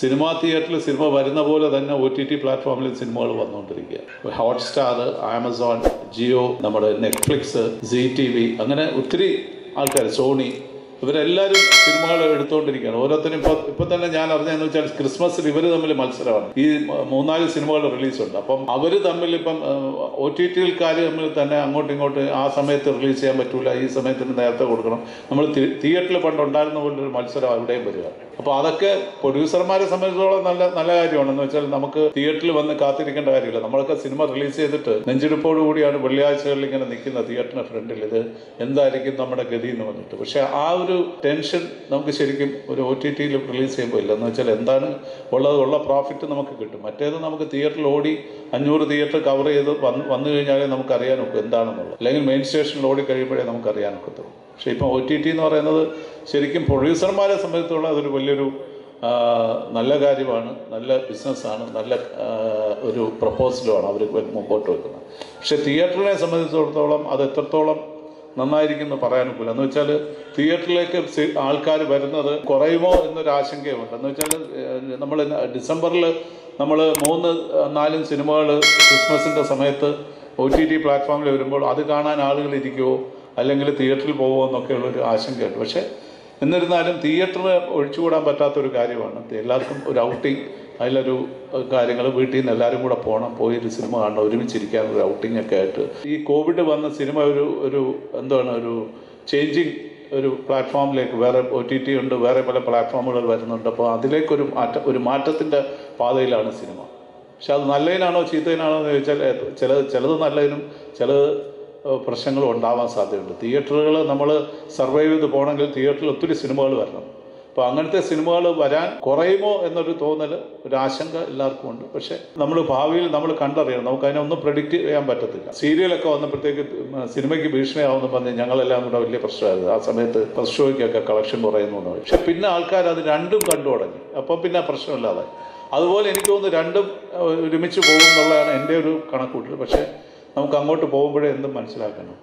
Cinema തിയേറ്ററിൽ cinema വരുന്ന പോലെ തന്നെ ഒ ടി ടി പ്ലാറ്റ്ഫോമിൽ സിനിമകൾ വന്നുകൊണ്ടിരിക്കുക. ഹോട്ട്സ്റ്റാർ ആമസോൺ ജിയോ നമ്മുടെ നെറ്റ്ഫ്ലിക്സ് സി ടി വി അങ്ങനെ ഒത്തിരി ആൾക്കാർ സോണി ഇവരെല്ലാവരും സിനിമകൾ എടുത്തുകൊണ്ടിരിക്കുകയാണ്. ഓരോരുത്തരും ഇപ്പോൾ ഇപ്പം തന്നെ ഞാൻ അറിഞ്ഞതെന്ന് വെച്ചാൽ ക്രിസ്മസിൽ ഇവർ തമ്മിൽ മത്സരമാണ്. ഈ മൂന്നാൽ സിനിമകൾ റിലീസുണ്ട്. അപ്പം അവർ തമ്മിൽ ഇപ്പം ഒ ടി ടിയിൽക്കാർ തമ്മിൽ തന്നെ അങ്ങോട്ടും ഇങ്ങോട്ടും ആ സമയത്ത് റിലീസ് ചെയ്യാൻ പറ്റൂല ഈ സമയത്തിന് നേരത്തെ കൊടുക്കണം. നമ്മൾ തിയേറ്ററിൽ പണ്ട് ഉണ്ടായിരുന്ന പോലെ ഒരു മത്സരം അവിടെയും വരിക. അപ്പോൾ അതൊക്കെ പ്രൊഡ്യൂസർമാരെ സംബന്ധിച്ചിടത്തോളം നല്ല നല്ല കാര്യമാണെന്ന് വെച്ചാൽ നമുക്ക് തിയേറ്ററിൽ വന്ന് കാത്തിരിക്കേണ്ട കാര്യമില്ല. നമ്മളൊക്കെ സിനിമ റിലീസ് ചെയ്തിട്ട് നെഞ്ചെടുപ്പോടു കൂടിയാണ് വെള്ളിയാഴ്ചകളിൽ ഇങ്ങനെ നിൽക്കുന്ന തിയേറ്ററിന് ഫ്രണ്ടിൽ ഇത് എന്തായിരിക്കും നമ്മുടെ ഗതി എന്ന് പറഞ്ഞിട്ട്. പക്ഷെ ആ ഒരു ടെൻഷൻ നമുക്ക് ശരിക്കും ഒരു ഒ ടി ടിയിൽ റിലീസ് ചെയ്യുമ്പോൾ ഇല്ല. എന്ന് വെച്ചാൽ എന്താണ് ഉള്ളത്? ഉള്ള പ്രോഫിറ്റ് നമുക്ക് കിട്ടും. മറ്റേത് നമുക്ക് തിയേറ്ററിൽ ഓടി അഞ്ഞൂറ് തിയേറ്റർ കവർ ചെയ്ത് വന്ന് വന്നു കഴിഞ്ഞാലേ നമുക്ക് അറിയാൻ എന്താണെന്നുള്ളത്. അല്ലെങ്കിൽ മെയിൻ സ്റ്റേഷനിൽ ഓടി കഴിയുമ്പോഴേ നമുക്ക് അറിയാൻ പക്ഷേ ഇപ്പം ഒ ടി ടി എന്ന് പറയുന്നത് ശരിക്കും പ്രൊഡ്യൂസർമാരെ സംബന്ധിച്ചുള്ള അതൊരു വലിയൊരു നല്ല കാര്യമാണ് നല്ല ബിസിനസ്സാണ് നല്ല ഒരു പ്രപ്പോസലുമാണ് അവർ മുമ്പോട്ട് വെക്കുന്നത്. പക്ഷേ തിയേറ്ററിനെ സംബന്ധിച്ചിടത്തോളം അത് എത്രത്തോളം നന്നായിരിക്കും എന്ന് പറയാനൊക്കില്ല എന്ന് വെച്ചാൽ തിയേറ്ററിലേക്ക് ആൾക്കാർ വരുന്നത് കുറയുമോ എന്നൊരു ആശങ്കയുണ്ട് എന്ന് വെച്ചാൽ നമ്മൾ ഡിസംബറിൽ നമ്മൾ മൂന്ന് നാലും സിനിമകൾ ക്രിസ്മസിന്റെ സമയത്ത് ഒ ടി ടി പ്ലാറ്റ്ഫോമിൽ വരുമ്പോൾ അത് കാണാൻ ആളുകൾ ഇരിക്കുമോ അല്ലെങ്കിൽ തിയേറ്ററിൽ പോകുമോ എന്നൊക്കെയുള്ളൊരു ആശങ്കയുണ്ട്. പക്ഷേ എന്നിരുന്നാലും തിയേറ്റർ ഒഴിച്ചുകൂടാൻ പറ്റാത്തൊരു കാര്യമാണ്. എല്ലാവർക്കും ഒരു ഔട്ടിങ് അതിലൊരു കാര്യങ്ങൾ വീട്ടിൽ നിന്ന് എല്ലാവരും കൂടെ പോകണം പോയി ഒരു സിനിമ കാണണം ഒരുമിച്ചിരിക്കാൻ ഒരു ഔട്ടിംഗ് ഒക്കെ ആയിട്ട്. ഈ കോവിഡ് വന്ന സിനിമ ഒരു ഒരു എന്താണ് ഒരു ചേഞ്ചിങ് ഒരു പ്ലാറ്റ്ഫോമിലേക്ക് വേറെ ഒ ടി ടി ഉണ്ട് വേറെ പല പ്ലാറ്റ്ഫോമുകൾ വരുന്നുണ്ട്. അപ്പോൾ അതിലേക്കൊരു മാറ്റ ഒരു മാറ്റത്തിന്റെ പാതയിലാണ് സിനിമ പക്ഷെ അത് നല്ലതിനാണോ ചീത്തതിനാണോ എന്ന് ചോദിച്ചാൽ ചില ചിലത് നല്ലതിനും ചിലത് പ്രശ്നങ്ങളും ഉണ്ടാവാൻ സാധ്യതയുണ്ട്. തിയേറ്ററുകൾ നമ്മൾ സർവൈവ് ചെയ്ത് പോകണമെങ്കിൽ തിയേറ്ററിൽ ഒത്തിരി സിനിമകൾ വരണം. അപ്പോൾ അങ്ങനത്തെ സിനിമകൾ വരാൻ കുറയുമോ എന്നൊരു തോന്നൽ ഒരു ആശങ്ക എല്ലാവർക്കും ഉണ്ട്. പക്ഷേ നമ്മൾ ഭാവിയിൽ നമ്മൾ കണ്ടറിയണം. നമുക്ക് അതിനൊന്നും പ്രഡിക്റ്റ് ചെയ്യാൻ പറ്റത്തില്ല. സീരിയലൊക്കെ വന്നപ്പോഴത്തേക്ക് സിനിമയ്ക്ക് ഭീഷണിയാവുമെന്ന് പറഞ്ഞ് ഞങ്ങളെല്ലാം കൂടെ വലിയ പ്രശ്നമായിരുന്നു. ആ സമയത്ത് ഫസ്റ്റ് ഷോയ്ക്കൊക്കെ കളക്ഷൻ കുറയുന്നു എന്ന് പക്ഷെ പിന്നെ ആൾക്കാർ അത് രണ്ടും കണ്ടു തുടങ്ങി. അപ്പം പിന്നെ പ്രശ്നമില്ലാതെ അതുപോലെ എനിക്ക് തോന്നുന്നു രണ്ടും ഒരുമിച്ച് പോകും എന്നുള്ളതാണ് എന്റെ ഒരു കണക്കൂട്ടൽ പക്ഷേ നമുക്ക് അങ്ങോട്ട് പോകുമ്പോഴേ എന്തും മനസ്സിലാക്കണം